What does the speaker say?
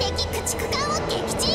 敵駆逐艦を撃沈